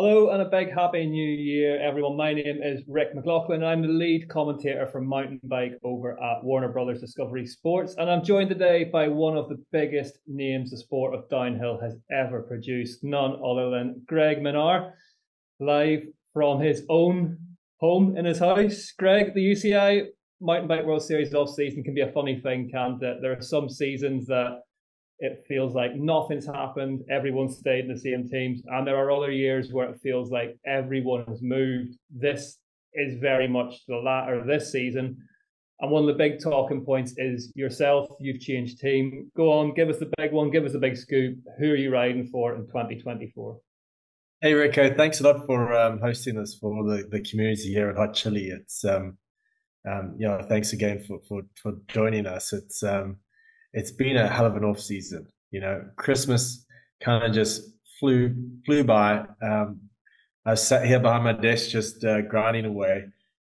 Hello and a big happy new year, everyone. My name is Ric McLaughlin. I'm the lead commentator for mountain bike over at Warner Brothers Discovery Sports, and I'm joined today by one of the biggest names the sport of downhill has ever produced, none other than Greg Minnaar, live from his own home in his house. Greg, the UCI Mountain Bike World Series off season can be a funny thing, can't it? There are some seasons that it feels like nothing's happened, everyone stayed in the same teams, and there are other years where it feels like everyone has moved. This is very much the latter this season. And one of the big talking points is yourself. You've changed team. Go on, give us the big one, give us the big scoop. Who are you riding for in 2024? Hey Rico, thanks a lot for um, hosting us for the, the community here at Hotchillee. It's um, um, you know, thanks again for for for joining us. It's um, it's been a hell of an off season. You know, Christmas kind of just flew flew by. Um, I sat here behind my desk just uh, grinding away.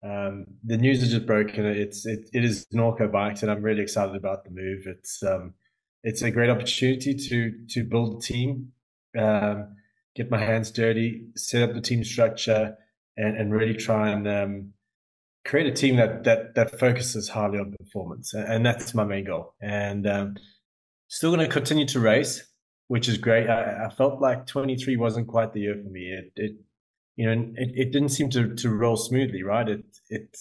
Um, the news has just broken. It's it, it is Norco bikes, and I'm really excited about the move. It's um, it's a great opportunity to to build a team, um, get my hands dirty, set up the team structure, and and really try and um, create a team that that that focuses highly on performance, and that's my main goal. And um, still going to continue to race, which is great. I, I, felt like 23 wasn't quite the year for me. It, it you know, it, it didn't seem to to roll smoothly, right? It it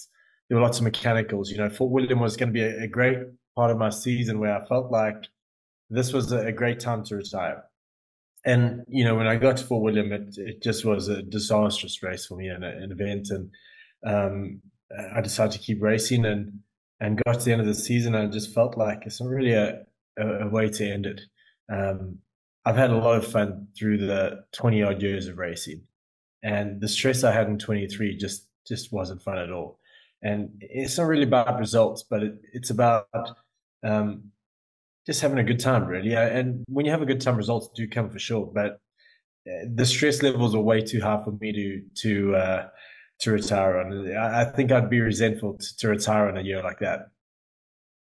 there were lots of mechanicals. You know, Fort William was going to be a, a great part of my season where I felt like this was a, great time to retire. And you know, when I got to Fort William, it, it just was a disastrous race for me and an event. And um, I decided to keep racing and and got to the end of the season. And I just felt like it's not really a, a, a way to end it. Um, I've had a lot of fun through the 20 odd years of racing and the stress I had in 23 just, just wasn't fun at all. And it's not really about results, but it, it's about, um, just having a good time really. And when you have a good time, results do come for sure, but uh, the stress levels are way too high for me to, to, uh, to retire on. I think I'd be resentful to, to retire on a year like that.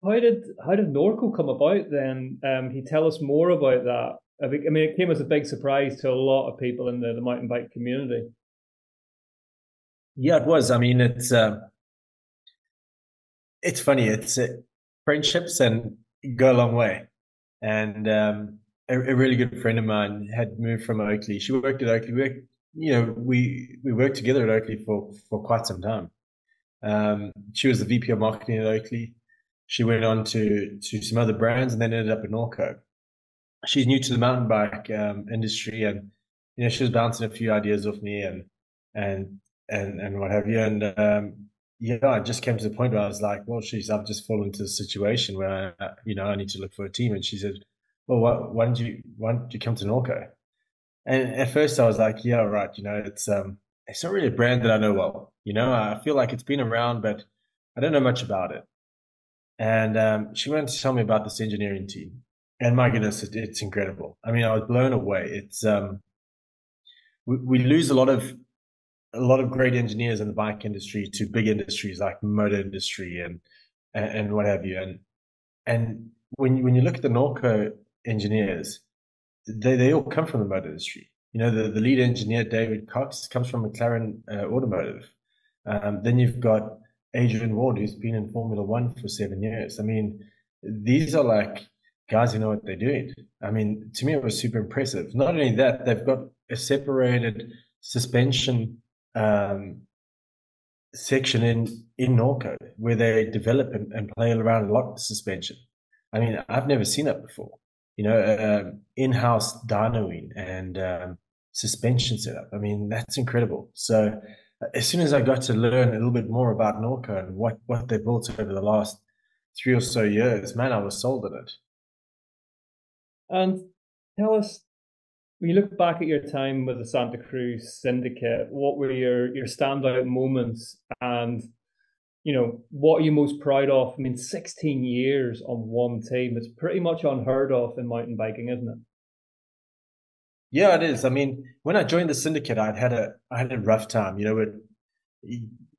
How did how did Norco come about then? Um, he tell us more about that. I, think, I mean, it came as a big surprise to a lot of people in the, the mountain bike community. Yeah, it was. I mean, it's uh, it's funny. It's uh, friendships and go a long way. And um, a, a, really good friend of mine had moved from Oakley. She worked at Oakley. We you know, we we worked together at Oakley for for quite some time. Um, she was the VP of marketing at Oakley. She went on to to some other brands and then ended up at Norco. She's new to the mountain bike um, industry, and you know she was bouncing a few ideas off me and and and and what have you. And um, yeah, I just came to the point where I was like, well, she's I've just fallen into a situation where I, you know I need to look for a team. And she said, well, why, why don't you why don't you come to Norco? And at first I was like, yeah, right. You know, it's, um, it's not really a brand that I know well. You know, I feel like it's been around, but I don't know much about it. And, um, she went to tell me about this engineering team. And my goodness, it, it's incredible. I mean, I was blown away. It's, um, we, we lose a lot of, a lot of great engineers in the bike industry to big industries like motor industry and, and, and what have you. And, and when you, when you look at the Norco engineers, they, they all come from the motor industry. You know, the, the lead engineer, David Cox, comes from McLaren uh, Automotive. Um, then you've got Adrian Ward, who's been in Formula One for seven years. I mean, these are like guys who know what they're doing. I mean, to me, it was super impressive. Not only that, they've got a separated suspension um, section in in Norco where they develop and, and play around a lot with suspension. I mean, I've never seen that before you know, uh, in-house dynoing and um, suspension setup. I mean, that's incredible. So as soon as I got to learn a little bit more about Norco and what, what they built over the last three or so years, man, I was sold on it. And tell us, when you look back at your time with the Santa Cruz Syndicate, what were your, your standout moments and you know, what are you most proud of? I mean, 16 years on one team. It's pretty much unheard of in mountain biking, isn't it? Yeah, it is. I mean, when I joined the syndicate, I'd had a I had a rough time. You know, it,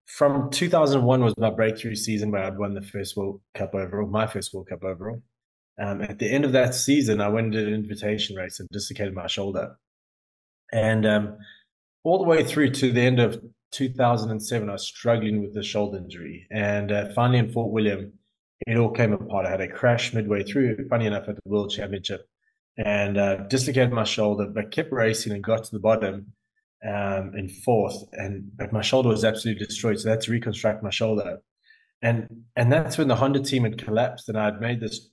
from 2001 was my breakthrough season where I'd won the first World Cup overall, my first World Cup overall. Um, at the end of that season, I went into an invitation race and dislocated my shoulder. And um, all the way through to the end of 2007, I was struggling with the shoulder injury. And uh, finally in Fort William, it all came apart. I had a crash midway through, funny enough, at the World Championship and uh, dislocated my shoulder, but kept racing and got to the bottom um, in fourth. And but my shoulder was absolutely destroyed, so I had to reconstruct my shoulder. And and that's when the Honda team had collapsed, and I'd made this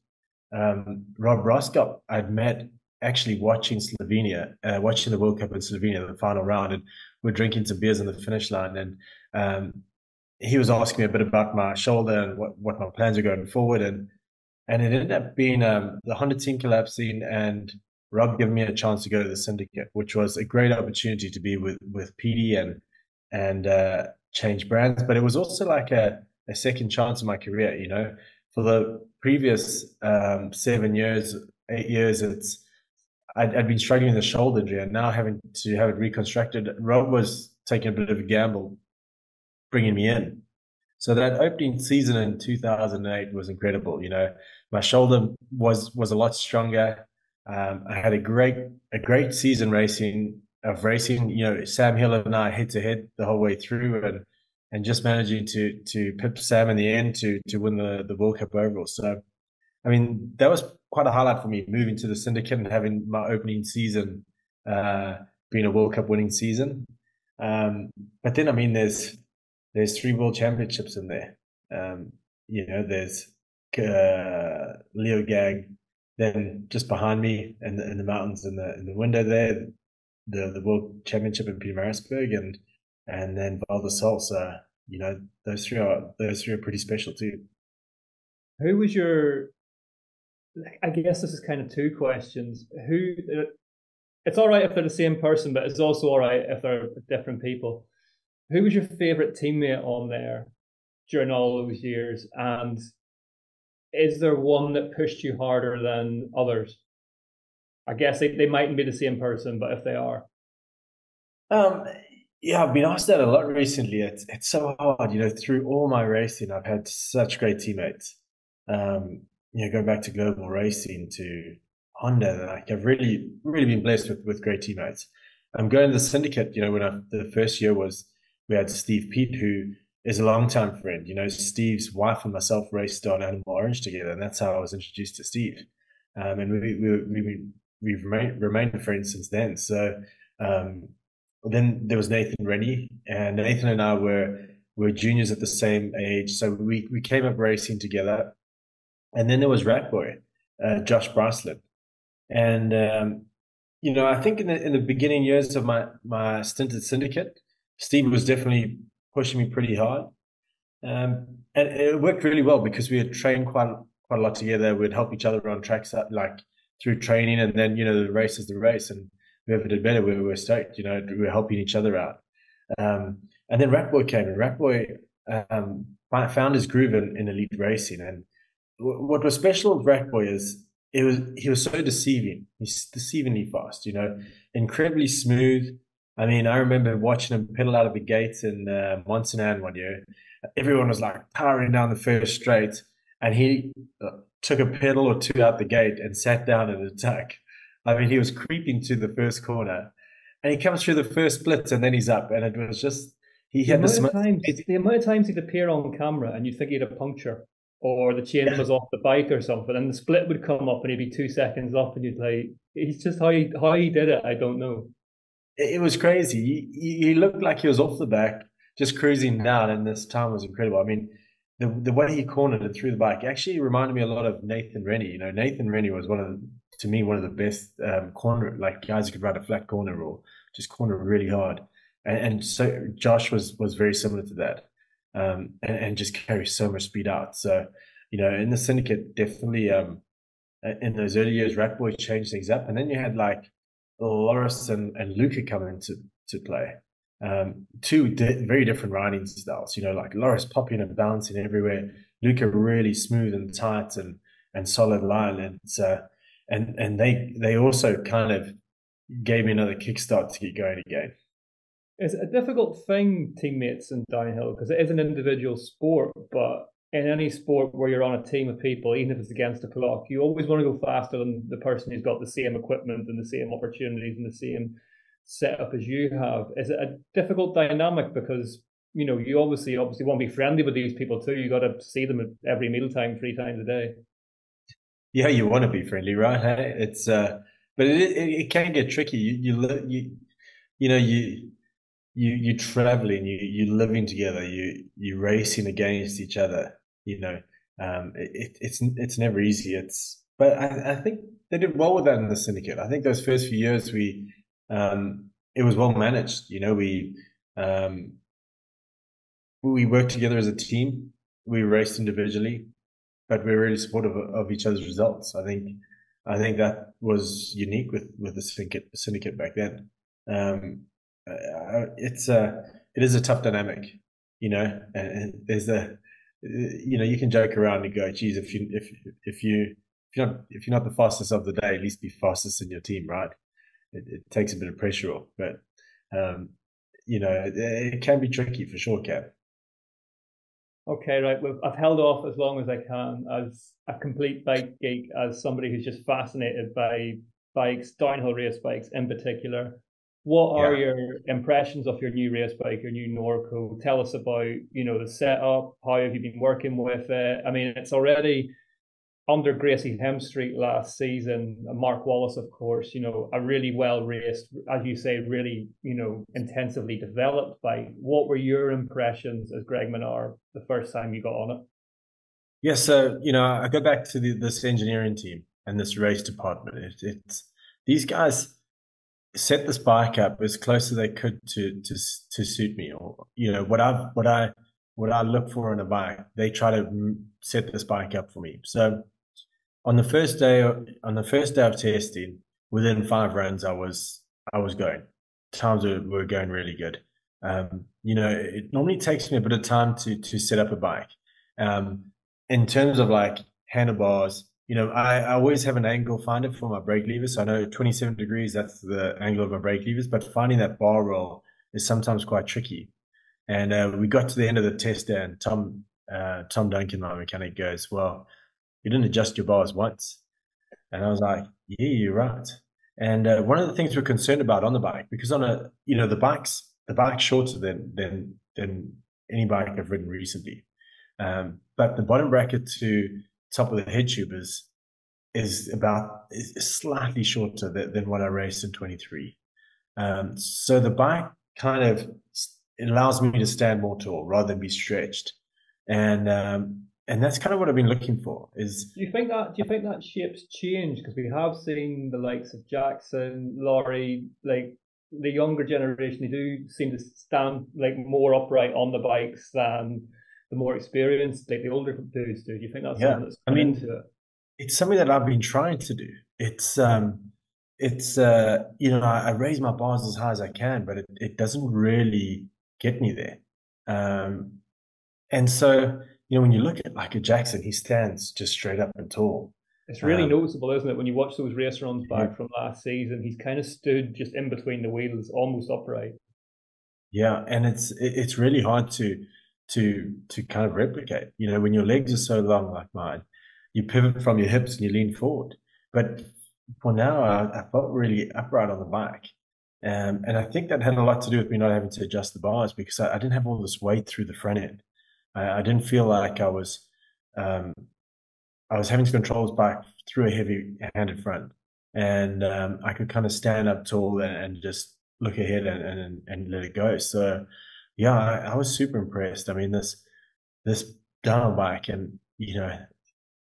um, Rob Roskopp I'd met actually watching Slovenia, uh, watching the World Cup in Slovenia, the final round, and we're drinking some beers on the finish line. And um, he was asking me a bit about my shoulder and what, what my plans are going forward. And and it ended up being um, the Honda team collapsing and Rob giving me a chance to go to the syndicate, which was a great opportunity to be with with Peaty and and uh, change brands. But it was also like a, a second chance in my career. You know, for the previous um, seven years, eight years, it's I'd, I'd, been struggling with the shoulder injury, and now having to have it reconstructed. Rob was taking a bit of a gamble, bringing me in. So that opening season in 2008 was incredible. You know, my shoulder was was a lot stronger. Um, I had a great a great season racing of racing. You know, Sam Hill and I head to head the whole way through, and and just managing to to pip Sam in the end to to win the the World Cup overall. So, I mean, that was quite a highlight for me moving to the syndicate and having my opening season uh, being a World Cup winning season. Um, but then, I mean, there's there's three world championships in there. Um, you know, there's uh, Leogang, then just behind me in the, in the mountains in the in the window there, the the world championship in Pietermaritzburg, and and then Val di So you know, those three are those three are pretty special too. Who was your? I guess this is kind of two questions. Who? It's all right if they're the same person, but it's also all right if they're different people who was your favorite teammate on there during all those years? And is there one that pushed you harder than others? I guess they, they mightn't be the same person, but if they are. Um, yeah, I've been asked that a lot recently. It's it's so hard, you know. Through all my racing, I've had such great teammates. Um, you know, going back to global racing to Honda, like I've really really been blessed with with great teammates. I'm going to the syndicate. You know, when I the first year was we had Steve Peat, who is a long-time friend. You know, Steve's wife and myself raced on Animal Orange together, and that's how I was introduced to Steve. Um, and we, we, we, we've remained, remained friends since then. So um, then there was Nathan Rennie, and Nathan and I were were juniors at the same age, so we we came up racing together. And then there was Ratboy, uh, Josh Bryceland, and um, you know I think in the in the beginning years of my my stint at Syndicate, Steve was definitely pushing me pretty hard. Um, and it worked really well because we had trained quite quite a lot together. We'd help each other on tracks, like through training, and then you know the race is the race, and whoever did better, we were stoked. You know, we were helping each other out. Um, and then Ratboy came, and Ratboy um, found his groove in, in elite racing. And what was special with Ratboy is it was he was so deceiving. He's deceivingly fast. You know, incredibly smooth. I mean, I remember watching him pedal out of the gates in uh, one year. Everyone was like powering down the first straight, and he uh, took a pedal or two out the gate and sat down and attack. I mean, he was creeping to the first corner, and he comes through the first split, and then he's up, and it was just he had the amount, of times, the amount of times he'd appear on camera, and you'd think he had a puncture or the chain yeah. was off the bike or something, and the split would come up, and he'd be two seconds off, and you'd like, he's just how he how he did it. I don't know it, was crazy. He, he, looked like he was off the back, just cruising down, and this time was incredible. I mean, the the way he cornered it through the bike actually reminded me a lot of Nathan Rennie. You know, Nathan Rennie was one of the, to me one of the best um, corner like guys who could ride a flat corner or just corner really hard. And, and so Josh was was very similar to that, um, and, and just carry so much speed out. So you know, in the syndicate, definitely um, in those early years, Ratboy changed things up, and then you had like Loris and, and Luca come into to play. Um, two di- very different riding styles. You know, like Loris popping and bouncing everywhere. Luca really smooth and tight and and solid line. And uh, and and they they also kind of gave me another kickstart to get going again. It's a difficult thing, teammates in downhill, because it is an individual sport, but in any sport where you're on a team of people, even if it's against the clock, you always want to go faster than the person who's got the same equipment and the same opportunities and the same setup as you have. Is it a difficult dynamic because you know you obviously obviously want to be friendly with these people too. You got to see them at every mealtime, three times a day. Yeah, you want to be friendly, right? Hey? It's uh, but it, it, it can get tricky. You you you you know you you you traveling, you you living together, you you racing against each other. You know, um, it, it's it's never easy. It's but I, I think they did well with that in the syndicate. I think those first few years we um, it was well managed. You know, we um, we worked together as a team. We raced individually, but we were really supportive of, of each other's results. I think I think that was unique with with the syndicate syndicate back then. Um, uh, it's a it is a tough dynamic, you know. And there's a you know you can joke around and go, geez, if you if if you if you're not if you're not the fastest of the day, at least be fastest in your team, right? It, it takes a bit of pressure off, but um, you know it, it, can be tricky for sure, Cap. Okay, right. Well, I've held off as long as I can as a complete bike geek, as somebody who's just fascinated by bikes, downhill race bikes in particular. What are yeah. your impressions of your new race bike, your new Norco? Tell us about, you know, the setup. How have you been working with it? I mean, it's already under Gracey Hemstreet last season, Mark Wallace, of course, you know, a really well raced, as you say, really, you know, intensively developed bike. What were your impressions as Greg Minnaar the first time you got on it? Yeah, so you know, I go back to the, this engineering team and this race department. It, it's these guys set this bike up as close as they could to to to suit me, or you know what I what I what I look for in a bike. They try to set this bike up for me. So on the first day on the first day of testing, within five runs, I was I was going. Times were, were going really good. Um, you know, it normally takes me a bit of time to to set up a bike. Um, in terms of like handlebars, you know, I, I always have an angle finder for my brake levers. So I know 27 degrees, that's the angle of my brake levers, but finding that bar roll is sometimes quite tricky. And uh, we got to the end of the test and Tom, uh, Tom Duncan, my mechanic, goes, Well, you didn't adjust your bars once. And I was like, Yeah, you're right. And uh, one of the things we're concerned about on the bike, because on a, you know, the bike's, the bike's shorter than, than, than any bike I've ridden recently. Um, but the bottom bracket to top of the head tube is is about is slightly shorter than, than what I raced in 23. Um, so the bike kind of it allows me to stand more tall rather than be stretched, and um, and that's kind of what I've been looking for. Is do you think that do you think that shape's changed because we have seen the likes of Jackson, Laurie, like the younger generation, they do seem to stand like more upright on the bikes than the more experienced, like the older dudes do? Do you think that's yeah. that's I mean, it? it's something that I've been trying to do. It's um, it's uh, you know, I, I, raise my bars as high as I can, but it, it doesn't really get me there. Um, and so you know, when you look at like a Jackson, he stands just straight up and tall. It's really um, noticeable, isn't it? When you watch those race runs back yeah. from last season, he's kind of stood just in between the wheels, almost upright. Yeah, and it's it's really hard to to to kind of replicate. You know, when your legs are so long like mine, you pivot from your hips and you lean forward. But for now, I, I felt really upright on the bike. Um, and I think that had a lot to do with me not having to adjust the bars because I, I didn't have all this weight through the front end. I, I didn't feel like I was um, I was having to control his bike through a heavy-handed front, and um, I could kind of stand up tall and, and just look ahead and, and, and let it go. So yeah, I, I, was super impressed. I mean, this this downhill bike, and you know,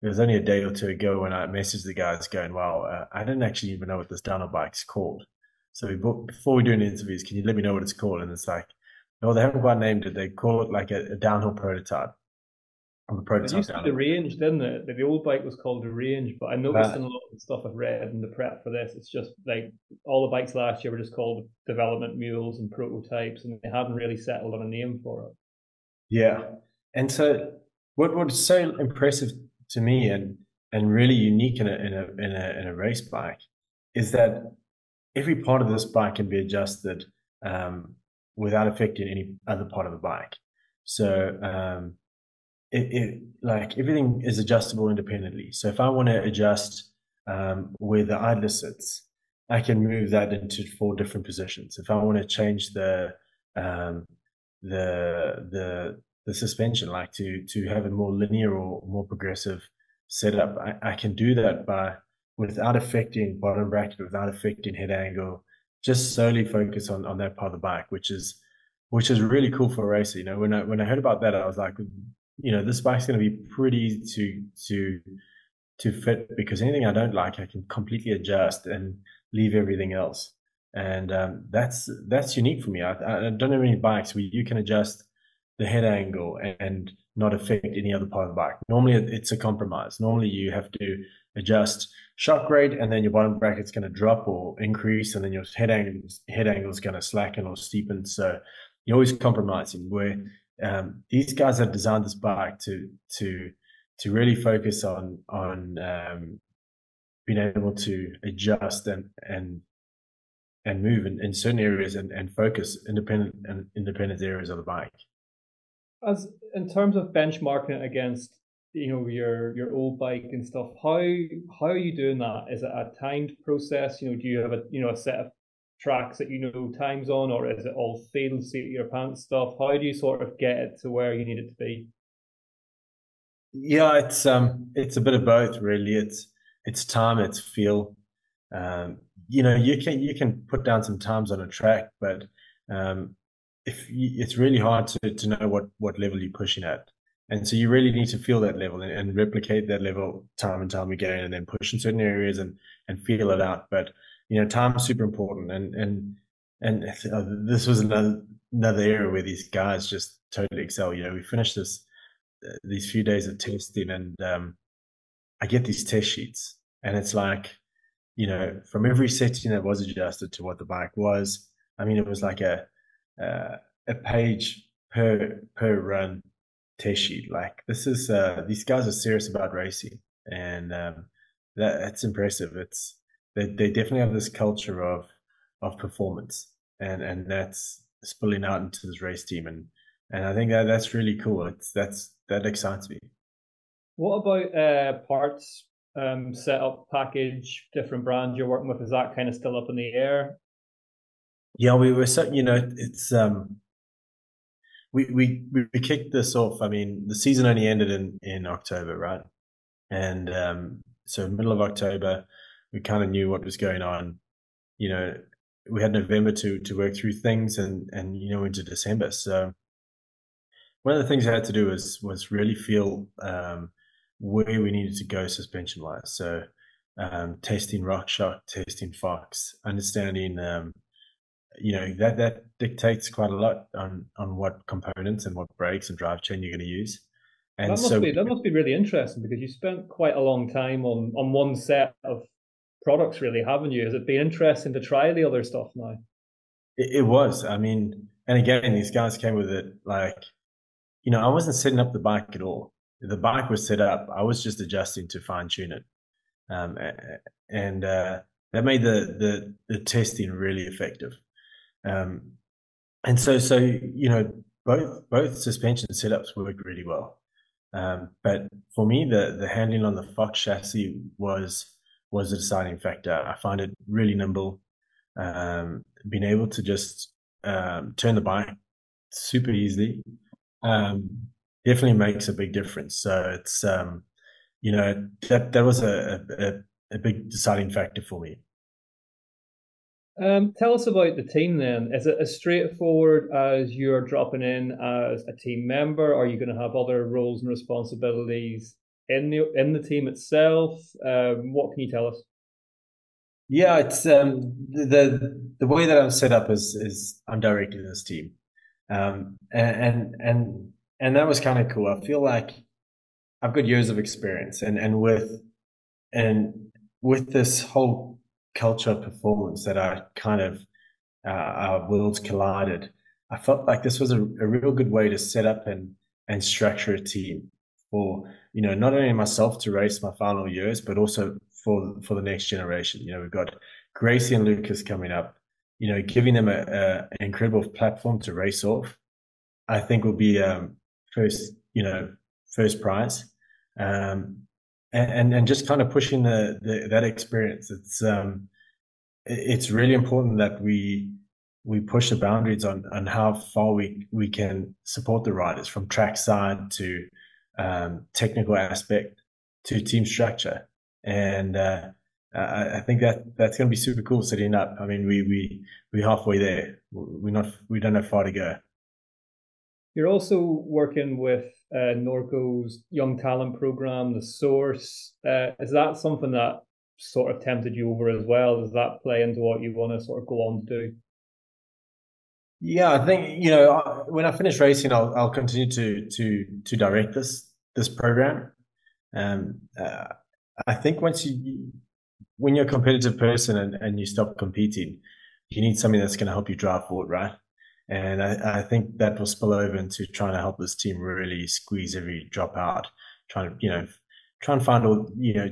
it was only a day or two ago when I messaged the guys going, "Wow, uh, I didn't actually even know what this downhill bike's called." So we, before we do any interviews, can you let me know what it's called? And it's like, no, they haven't quite named it. They call it like a, a downhill prototype. On the prototype. It used to be the range, didn't it? The, the old bike was called the range, but I noticed in a lot of the stuff I've read in the prep for this, it's just like all the bikes last year were just called development mules and prototypes, and they haven't really settled on a name for it. Yeah, and so what what's so impressive to me and and really unique in a in a in a, in a race bike is that every part of this bike can be adjusted um, without affecting any other part of the bike. So um, it, it, like everything is adjustable independently. So if I want to adjust um, where the idler sits, I can move that into four different positions. If I want to change the um, the the the suspension, like to to have a more linear or more progressive setup, I, I can do that by without affecting bottom bracket, without affecting head angle, just solely focus on on that part of the bike, which is which is really cool for a racer. You know, when I when I heard about that, I was like, you know, this bike's going to be pretty easy to to to fit because anything I don't like, I can completely adjust and leave everything else. And um, that's that's unique for me. I, I, don't have any bikes where you can adjust the head angle and not affect any other part of the bike. Normally, it's a compromise. Normally, you have to adjust shock rate, and then your bottom bracket's going to drop or increase, and then your head angle head angle is going to slacken or steepen. So you're always compromising. Where um, these guys have designed this bike to to to really focus on on um, being able to adjust and and and move in, in certain areas and, and focus independent and independent areas of the bike. As in terms of benchmarking against you know your your old bike and stuff, how how are you doing that? Is it a timed process? You know, do you have a you know a set of tracks that you know times on, or is it all feel seat your pants stuff? How do you sort of get it to where you need it to be? Yeah, it's um, it's a bit of both, really. It's it's time, it's feel. Um, you know, you can you can put down some times on a track, but um, if you, it's really hard to to know what what level you're pushing at, and so you really need to feel that level and, and replicate that level time and time again, and then push in certain areas and and feel it out. But you know, time is super important, and and and uh, this was another another area where these guys just totally excel. You know, we finished this these few days of testing and um, I get these test sheets and it's like, you know, from every setting that was adjusted to what the bike was, I mean, it was like a, uh, a page per, per run test sheet. Like this is, uh, these guys are serious about racing and, um, that, that's impressive. It's, they, they definitely have this culture of, of performance and, and that's spilling out into this race team. And, and I think that that's really cool. It's, that's, that excites me. What about uh, parts, um, setup, package, different brands you're working with? Is that kind of still up in the air? Yeah, we were, so, you know, it's, um, we, we, we kicked this off. I mean, the season only ended in, in October, right? And, um, so middle of October, we kind of knew what was going on. You know, we had November to, to work through things and, and, you know, into December. So, one of the things I had to do was was really feel um, where we needed to go suspension wise. So um, testing RockShox, testing Fox, understanding um, you know that that dictates quite a lot on on what components and what brakes and drive chain you're going to use. And that must so, be that must be really interesting because you spent quite a long time on on one set of products, really, haven't you? Has it been interesting to try the other stuff now? It, it was. I mean, and again, these guys came with it like you know, I wasn't setting up the bike at all. The bike was set up. I was just adjusting to fine tune it. Um, and, uh, that made the, the, the testing really effective. Um, and so, so, you know, both, both suspension setups worked really well. Um, but for me, the, the handling on the Fox chassis was, was a deciding factor. I find it really nimble. Um, being able to just, um, turn the bike super easily um, definitely makes a big difference. So it's, um, you know, that, that was a, a, a big deciding factor for me. Um, tell us about the team then. Is it as straightforward as you're dropping in as a team member? Are you going to have other roles and responsibilities in the in the team itself? Um, what can you tell us? Yeah, it's um, the the way that I'm set up is is I'm directing this team. Um, and, and, and that was kind of cool. I feel like I've got years of experience and, and with, and with this whole culture of performance that I kind of, uh, our worlds collided. I felt like this was a, a real good way to set up and, and structure a team for, you know, not only myself to race my final years, but also for, for the next generation. You know, we've got Gracey and Lucas coming up you know, giving them a, a, an incredible platform to race off, I think will be um, first, you know, first prize, um, and and just kind of pushing the, the that experience. It's um, it's really important that we we push the boundaries on on how far we we can support the riders from track side to um, technical aspect to team structure, and uh, I, think that that's going to be super cool setting up. I mean, we we we're halfway there. We're not we don't have far to go. You're also working with uh, Norco's young talent program, the Source. Uh, is that something that sort of tempted you over as well? Does that play into what you want to sort of go on to do? Yeah, I think you know when I finish racing, I'll I'll continue to to to direct this this program. Um, uh, I think once you when you're a competitive person and, and you stop competing, you need something that's going to help you drive forward, right? And I, I think that will spill over into trying to help this team really squeeze every drop out, trying to you know try and find all you know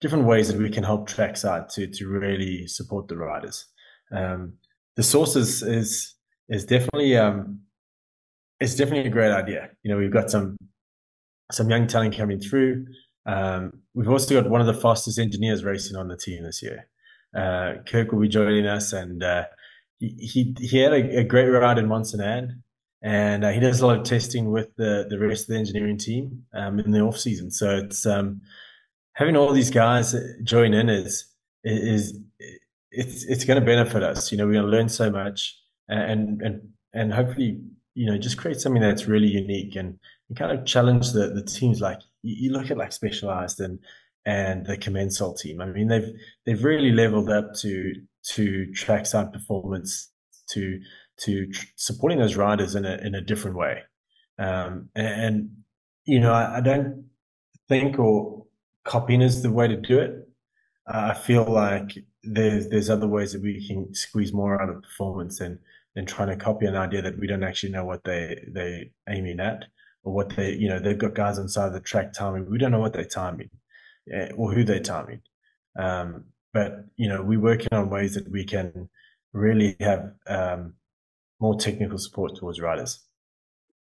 different ways that we can help trackside to to really support the riders. Um, the sources is is definitely um, it's definitely a great idea. You know, we've got some some young talent coming through. Um, we've also got one of the fastest engineers racing on the team this year. Uh, Kirk will be joining us, and uh, he he had a, a, great ride in Montserrat, and uh, he does a lot of testing with the the rest of the engineering team um, in the off season. So it's um, having all these guys join in is is it's it's going to benefit us. You know, we're going to learn so much and and and hopefully you know just create something that's really unique and, and kind of challenge the the teams. Like you, look at like specialized and and the Commencal team. I mean they've they've really leveled up to to trackside performance to to tr- supporting those riders in a in a different way. Um, and, and, you know I, I, don't think or copying is the way to do it uh, i feel like there's there's other ways that we can squeeze more out of performance and than trying to copy an idea that we don't actually know what they they aiming at or what they you know they've got guys inside the track timing we don't know what they're timing eh, or who they're timing. Um, but you know we're working on ways that we can really have um, more technical support towards riders.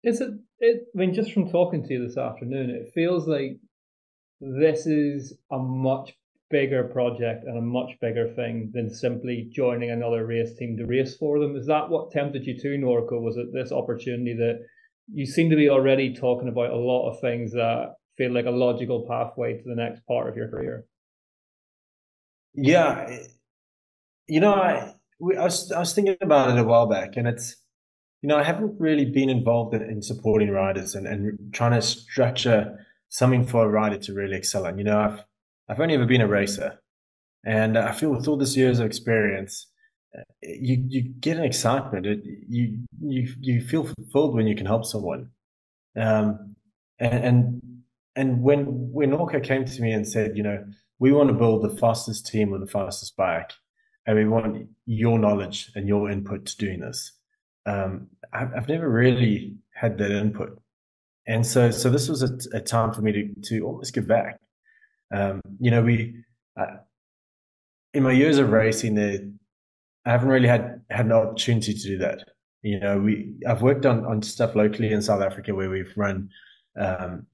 Is it, it i mean just from talking to you this afternoon it feels like this is a much bigger project and a much bigger thing than simply joining another race team to race for them. Is that what tempted you to Norco? Was it this opportunity that you seem to be already talking about a lot of things that feel like a logical pathway to the next part of your career? Yeah, you know, I we, I was I was thinking about it a while back, and it's you know I haven't really been involved in, in supporting riders and, and trying to structure uh, something for a rider to really excel in. You know, I've I've only ever been a racer, and I feel with all this years of experience, you you get an excitement. It, you you you feel fulfilled when you can help someone. Um, and and and when when Norco came to me and said, you know, we want to build the fastest team with the fastest bike, and we want your knowledge and your input to doing this. Um, I've, I've never really had that input, and so so this was a, a time for me to to almost give back. Um, you know, we uh, in my years of racing, I haven't really had had an opportunity to do that. You know, we I've worked on on stuff locally in South Africa where we've run, um,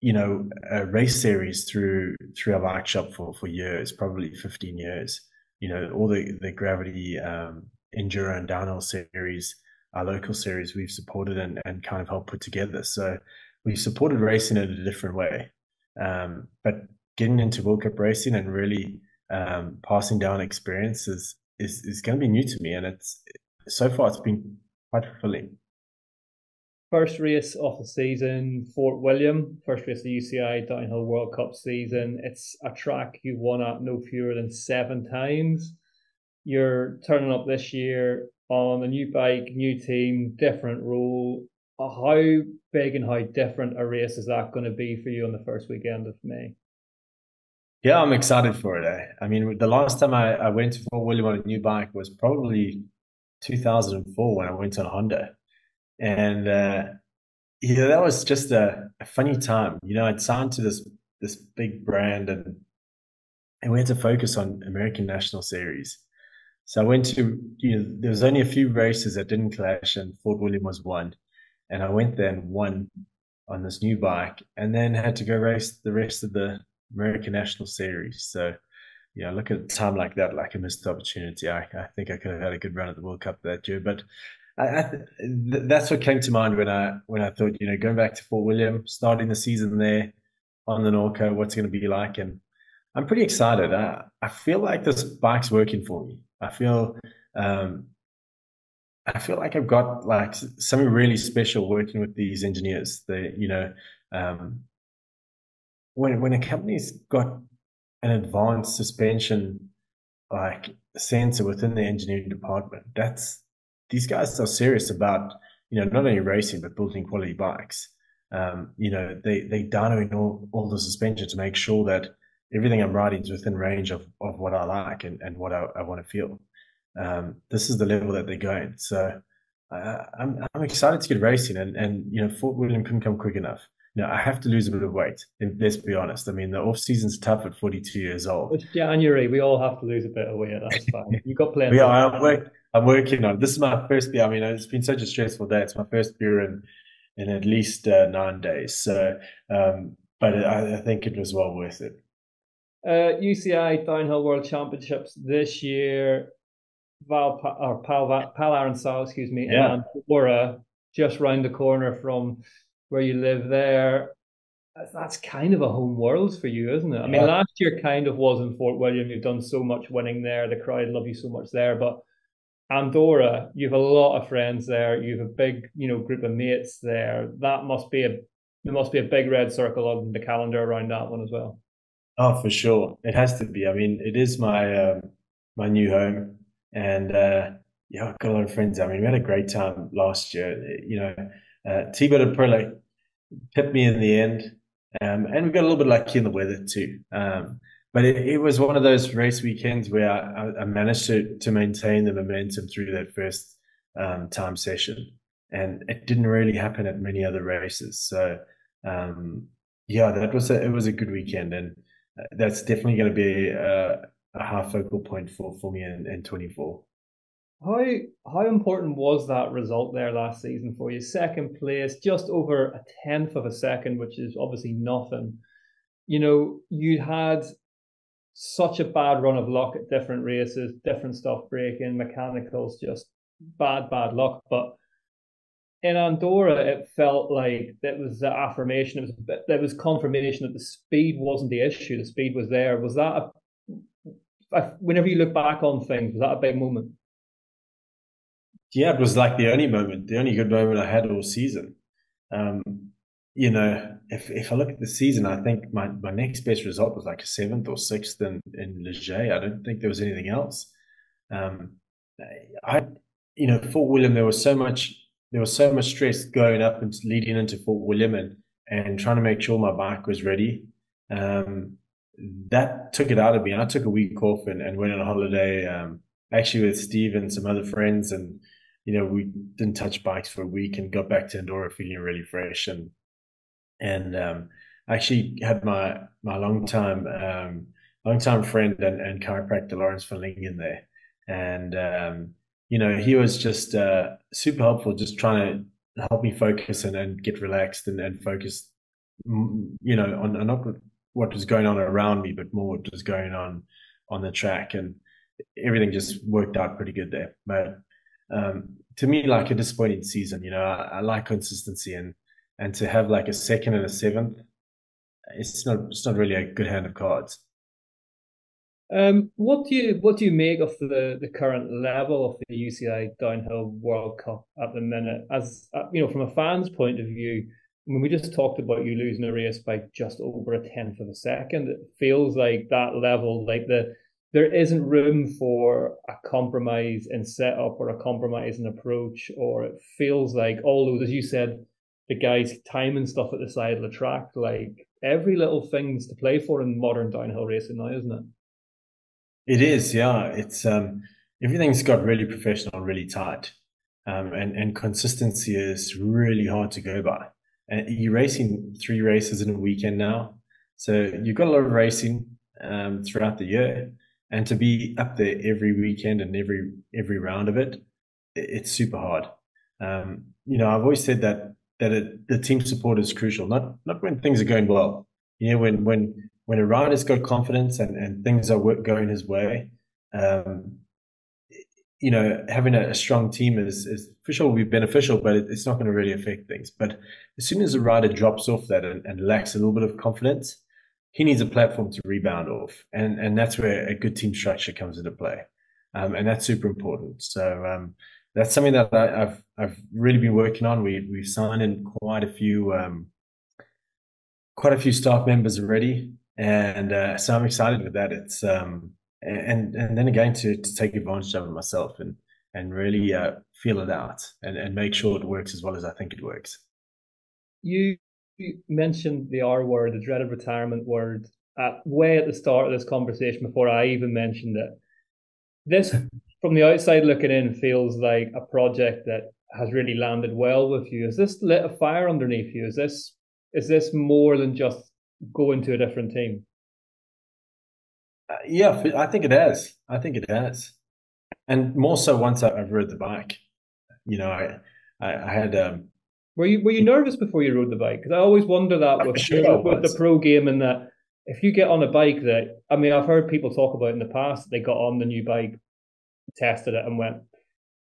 you know, a race series through through our bike shop for for years, probably fifteen years. You know, all the the gravity um, enduro and downhill series, our local series, we've supported and and kind of helped put together. So we've supported racing in a different way. Um, but getting into World Cup racing and really um, passing down experiences is, is going to be new to me. And it's so far, it's been quite fulfilling. First race of the season, Fort William, first race of the UCI Downhill World Cup season. It's a track you won at no fewer than seven times. You're turning up this year on a new bike, new team, different role. How big and how different a race is that going to be for you on the first weekend of May? Yeah, I'm excited for it. Eh? I mean, the last time I, I went to Fort William on a new bike was probably 2004 when I went on Honda. And, uh, yeah, that was just a, a funny time. You know, I'd signed to this, this big brand and, and we had to focus on American National Series. So I went to, you know, there was only a few races that didn't clash and Fort William was one. And I went there and won on this new bike and then had to go race the rest of the American National Series. So, yeah, look at a time like that, like a missed opportunity. I, I think I could have had a good run at the World Cup that year, but I, I th- that's what came to mind when I when I thought, you know, going back to Fort William, starting the season there on the Norco, what's going to be like, and I'm pretty excited. I, I feel like this bike's working for me. I feel um, I feel like I've got like something really special working with these engineers. They, you know, um, when when a company's got an advanced suspension like sensor within the engineering department, that's these guys are serious about you know not only racing but building quality bikes. Um, you know, they they dynoing all all the suspension to make sure that everything I'm riding is within range of of what I like and and what I, I want to feel um, this is the level that they're going. So uh, I'm I'm excited to get racing, and and you know Fort William couldn't come quick enough. You know, I have to lose a bit of weight. And let's be honest. I mean, the off season's tough at 42 years old. It's January. We all have to lose a bit of weight. That's fine. You got plenty. yeah, I'm, work, I'm working on. It. This is my first beer. I mean, it's been such a stressful day. It's my first beer in in at least uh, nine days. So, um, but I, I think it was well worth it. Uh, UCI Downhill World Championships this year. Val or Pal Pal Arinsal, excuse me, yeah. and Bora, just round the corner from where you live there. That's kind of a home world for you, isn't it? I mean, last year kind of was in Fort William. You've done so much winning there. The crowd love you so much there. But Andorra, you have a lot of friends there. You have a big, you know, group of mates there. That must be a there must be a big red circle on the calendar around that one as well. Oh, for sure, it has to be. I mean, it is my um, my new home. And uh, yeah, I've got a lot of friends. I mean, we had a great time last year. You know, uh, Thibaut Daprela pipped me in the end. Um, and we got a little bit lucky in the weather too. Um, but it, it, was one of those race weekends where I, I, managed to, to maintain the momentum through that first um, time session. And it didn't really happen at many other races. So, um, yeah, that was a, it was a good weekend. And uh, that's definitely going to be a, a half focal point for, for me in, in 24. How how important was that result there last season for you? Second place, just over a tenth of a second, which is obviously nothing. You know, you had such a bad run of luck at different races, different stuff breaking, mechanicals, just bad, bad luck. But in Andorra, it felt like that was the affirmation. It was there was confirmation that the speed wasn't the issue. The speed was there. Was that a whenever you look back on things, was that a big moment? Yeah, it was like the only moment, the only good moment I had all season. Um, you know, if if I look at the season, I think my, my next best result was like a seventh or sixth in in Les Gets. I don't think there was anything else. Um, I, you know, Fort William, there was so much there was so much stress going up and leading into Fort William and and trying to make sure my bike was ready. Um, that took it out of me. I took a week off and, and went on a holiday, um, actually with Steve and some other friends. And, you know, we didn't touch bikes for a week and got back to Andorra feeling really fresh. And, and, um, actually had my, my long time, um, long time friend and, and chiropractor Lawrence van Lingen there. And, um, you know, he was just, uh, super helpful, just trying to help me focus and, and get relaxed and, and focus, you know, on, on not what was going on around me, but more what was going on on the track, and everything just worked out pretty good there. But um, to me, like a disappointing season, you know, I, I, like consistency, and and to have like a second and a seventh, it's not it's not really a good hand of cards. Um, what do you what do you make of the the current level of the UCI Downhill World Cup at the minute? As uh, you know, from a fan's point of view, mean, we just talked about you losing a race by just over a tenth of a second. It feels like that level, like the there isn't room for a compromise in setup or a compromise in approach, or it feels like all those, as you said, the guys timing stuff at the side of the track, like every little thing's to play for in modern downhill racing now, isn't it? It is, yeah. It's um everything's got really professional, really tight. Um, and, and consistency is really hard to go by and you're racing three races in a weekend now. So you've got a lot of racing um, throughout the year, and to be up there every weekend and every every round of it, it's super hard. Um, you know, I've always said that that it, the team support is crucial. Not not when things are going well. You know, when when when a rider's got confidence and, and things are going his way, um, you know, having a, a, strong team is, is for sure will be beneficial, but it, it's not going to really affect things. But as soon as a rider drops off that and, and, lacks a little bit of confidence, he needs a platform to rebound off, and and that's where a good team structure comes into play, um, and that's super important. So um, that's something that I, have I've really been working on. We we've signed in quite a few um, quite a few staff members already, and uh, so I'm excited with that. It's um, and and then again to to take advantage of it myself and and really uh, feel it out and and make sure it works as well as I think it works. You, you mentioned the R word, the dreaded retirement word, at, way at the start of this conversation before I even mentioned it. This, from the outside looking in, feels like a project that has really landed well with you. Is this lit a fire underneath you? Is this is this more than just going to a different team? Uh, yeah, I think it has. I think it has, and more so once I've rode the bike. You know, I I, I had. Um, were you were you nervous before you rode the bike? Because I always wonder that with, sure with the pro game and that if you get on a bike that I mean I've heard people talk about in the past they got on the new bike, tested it and went,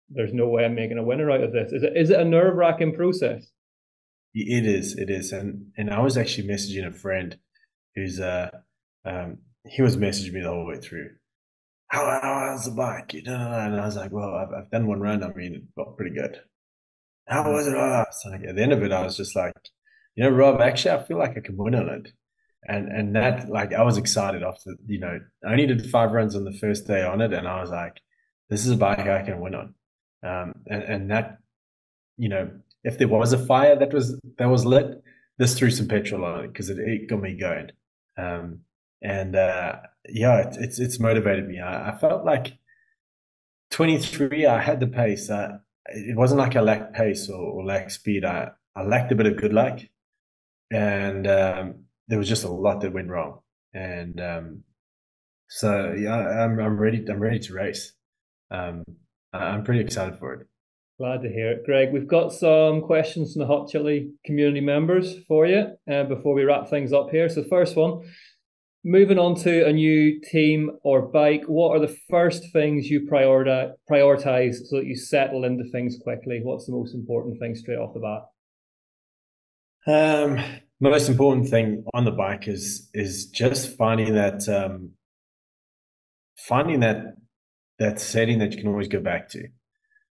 "There's no way I'm making a winner out of this." Is it is it a nerve wracking process? It is, it is, and and I was actually messaging a friend who's uh um he was messaging me the whole way through. How, how's the bike? You know, and I was like, well, I've, I've done one run. I mean, it felt pretty good. How was it? Oh, so like, at the end of it, I was just like, you know, Rob, actually, I feel like I can win on it. And and that, like, I was excited after, you know, I only did five runs on the first day on it, and I was like, this is a bike I can win on. Um, and, and that, you know, if there was a fire that was that was lit, this threw some petrol on it because it, it, got me going. Um, and uh, yeah, it, it's it's motivated me. I, I, felt like 23. I had the pace. Uh, it wasn't like I lacked pace or, or lacked speed. I I lacked a bit of good luck, and um, there was just a lot that went wrong. And um, so yeah, I'm I'm ready. I'm ready to race. Um, I'm pretty excited for it. Glad to hear it, Greg. We've got some questions from the Hotchillee community members for you uh, before we wrap things up here. So, the first one moving on to a new team or bike, what are the first things you prioritize, so that you settle into things quickly? What's the most important thing straight off the bat? Um, most important thing on the bike is is just finding that um, finding that that setting that you can always go back to.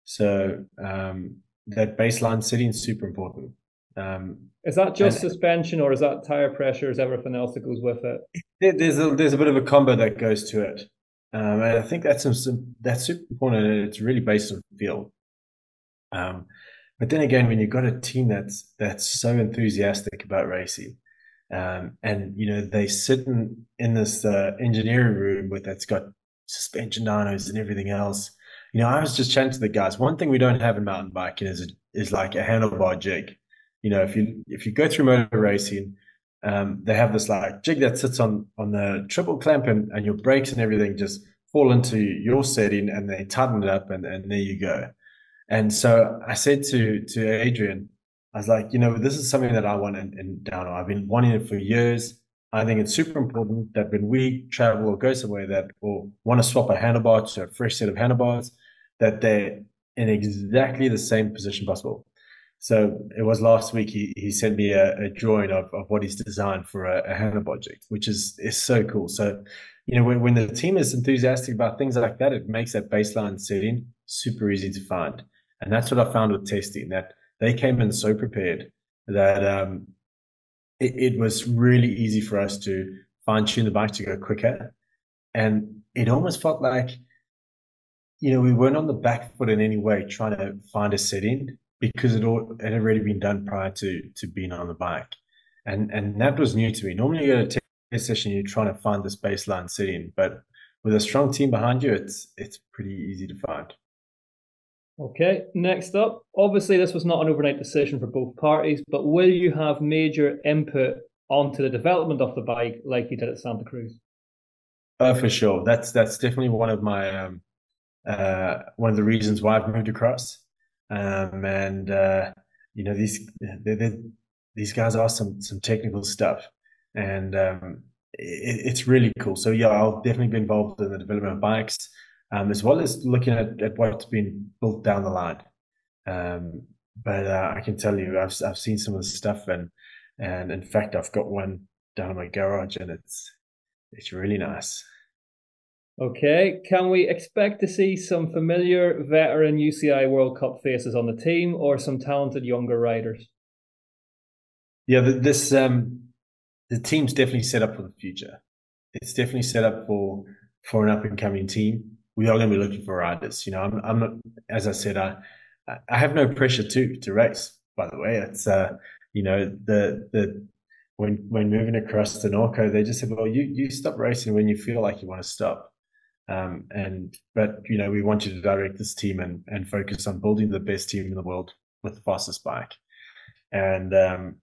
So um, that baseline setting is super important. Um, is that just and, suspension, or is that tire pressure? Is everything else that goes with it? There's a there's a bit of a combo that goes to it, um, and I think that's some, some, that's super important. And it's really based on feel. Um, but then again, when you've got a team that's that's so enthusiastic about racing, um, and you know they sit in in this uh, engineering room with that's got suspension dynos and everything else. You know, I was just chatting to the guys. One thing we don't have in mountain biking is a, is like a handlebar jig you know, if you if you go through motor racing, um, they have this like jig that sits on on the triple clamp and, and your brakes and everything just fall into your setting and they tighten it up and, and there you go. And so I said to to Adrian, I was like, you know, this is something that I want in, in downhill. I've been wanting it for years. I think it's super important that when we travel or go somewhere that or want to swap a handlebar to a fresh set of handlebars, that they're in exactly the same position possible. So it was last week. He, he sent me a, a drawing of, of what he's designed for a, a handle project, which is is so cool. So, you know, when, when the team is enthusiastic about things like that, it makes that baseline setting super easy to find. And that's what I found with testing that they came in so prepared that um, it, it was really easy for us to fine tune the bike to go quicker. And it almost felt like, you know, we weren't on the back foot in any way trying to find a setting because it, all, it had already been done prior to to being on the bike, and and that was new to me. Normally, you get a test session, you're trying to find this baseline setting, but with a strong team behind you, it's it's pretty easy to find. Okay, next up, obviously this was not an overnight decision for both parties, but will you have major input onto the development of the bike like you did at Santa Cruz? Oh, for sure. That's that's definitely one of my um, uh, one of the reasons why I've moved across. Um, and uh, you know these they're, they're, these guys are some some technical stuff, and um, it, it's really cool. So yeah, I'll definitely be involved in the development of bikes, um, as well as looking at, at what's been built down the line. Um, but uh, I can tell you, I've I've seen some of the stuff, and and in fact, I've got one down in my garage, and it's it's really nice. Okay, can we expect to see some familiar veteran UCI World Cup faces on the team, or some talented younger riders? Yeah, this um, the team's definitely set up for the future. It's definitely set up for for an up and coming team. We are going to be looking for riders. You know, I'm I'm not, as I said, I I have no pressure to to race. By the way, it's uh, you know, the the when when moving across to Norco, they just said, well, you you stop racing when you feel like you want to stop. Um, and but you know, we want you to direct this team and and focus on building the best team in the world with the fastest bike. And um,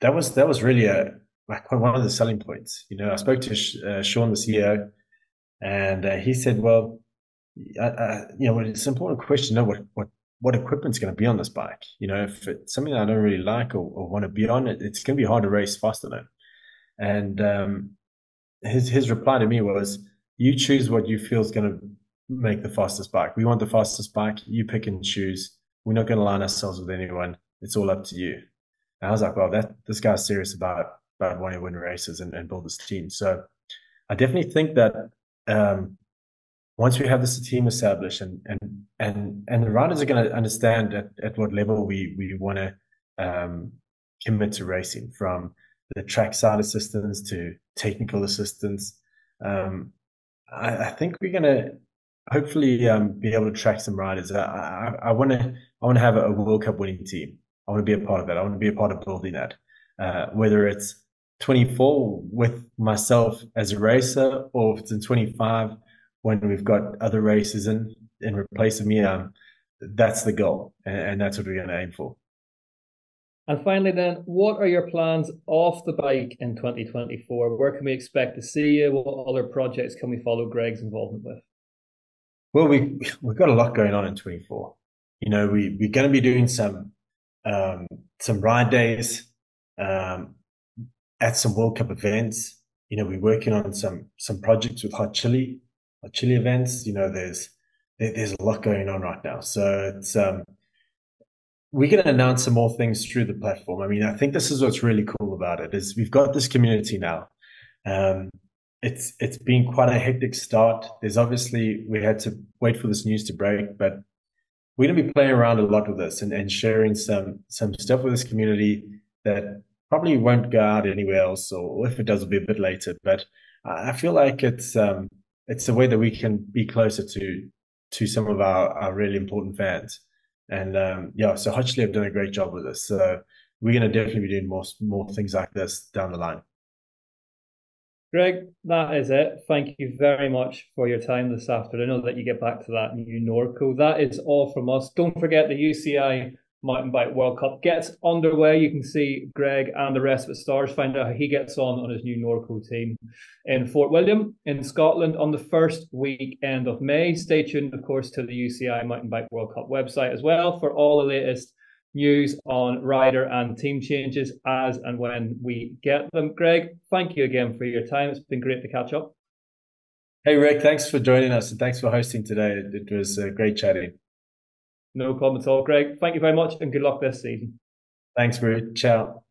that was that was really a like one of the selling points. You know, I spoke to uh, Sean, the CEO, and uh, he said, "Well, you know, it's an important question to know what what what equipment's going to be on this bike. You know, if it's something I don't really like or, or want to be on, it, it's going to be hard to race faster than." And um, his his reply to me was, "You choose what you feel is going to make the fastest bike. We want the fastest bike. You pick and choose. We're not going to line ourselves with anyone. It's all up to you." And I was like, well, that this guy's serious about about wanting to win races and, and build this team. So I definitely think that um, once we have this team established and and and and the riders are going to understand at, at what level we we want to um, commit to racing from the trackside assistance to technical assistance. Um, I, I, think we're going to hopefully um, be able to track some riders. I want to I want to have a World Cup winning team. I want to be a part of that. I want to be a part of building that. Uh, whether it's 24 with myself as a racer, or if it's in 25 when we've got other races in in replace of me, um, that's the goal, and, and that's what we're going to aim for. And finally, then, what are your plans off the bike in 2024? Where can we expect to see you? What other projects can we follow Greg's involvement with? Well, we we've got a lot going on in 24. You know, we we're going to be doing some um, some ride days um, at some World Cup events. You know, we're working on some some projects with Hotchillee, Hot Chili events. You know, there's there, there's a lot going on right now, so it's um, we're going to announce some more things through the platform. I mean, I think this is what's really cool about it is we've got this community now. Um, it's it's been quite a hectic start. There's obviously we had to wait for this news to break, but we're going to be playing around a lot with this and, and sharing some some stuff with this community that probably won't go out anywhere else, or if it does, it'll be a bit later. But I feel like it's um, it's a way that we can be closer to to some of our, our really important fans. And um, yeah, so Hotchillee have done a great job with this. So we're going to definitely be doing more more things like this down the line. Greg, that is it. Thank you very much for your time this afternoon. I know that you get back to that new Norco. That is all from us. Don't forget the UCI Mountain Bike World Cup gets underway. You can see Greg and the rest of the stars find out how he gets on on his new Norco team in Fort William in Scotland on the first weekend of May. Stay tuned, of course, to the UCI Mountain Bike World Cup website as well for all the latest news on rider and team changes as and when we get them. Greg, thank you again for your time. It's been great to catch up. Hey, Ric, thanks for joining us and thanks for hosting today. It was uh, great chatting. No problem at all, Greg. Thank you very much and good luck this season. Thanks, Ruth. Ciao.